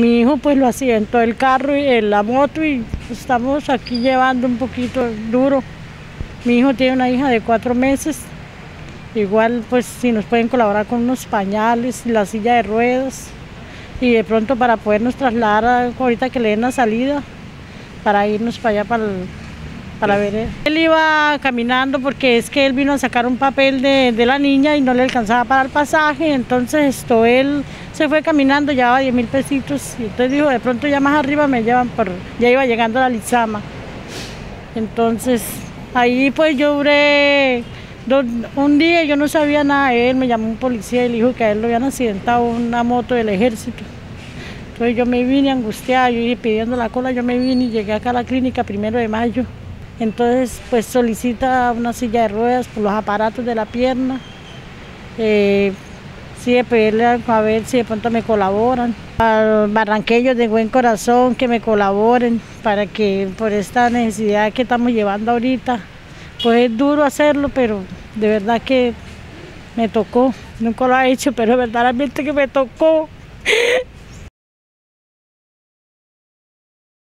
Mi hijo pues lo accidentó el carro y la moto y estamos aquí llevando un poquito duro. Mi hijo tiene una hija de cuatro meses. Igual pues si nos pueden colaborar con unos pañales, la silla de ruedas y de pronto para podernos trasladar ahorita que le den la salida para irnos para allá para, para ver. Él iba caminando porque es que él vino a sacar un papel de, de la niña y no le alcanzaba para el pasaje, entonces esto él se fue caminando, llevaba 10 mil pesitos y entonces dijo, de pronto ya más arriba me llevan por, ya iba llegando a la Lizama. Entonces ahí pues yo duré un día, yo no sabía nada de él, me llamó un policía y le dijo que a él lo habían accidentado una moto del ejército. Entonces yo me vine angustiada, yo iba pidiendo la cola, yo me vine y llegué acá a la clínica primero de mayo. Entonces pues solicita una silla de ruedas por los aparatos de la pierna. Eh, sí, de pedirle a ver si de pronto me colaboran. A barranqueños de buen corazón que me colaboren para que por esta necesidad que estamos llevando ahorita, pues es duro hacerlo, pero de verdad que me tocó. Nunca lo ha hecho, pero verdaderamente que me tocó.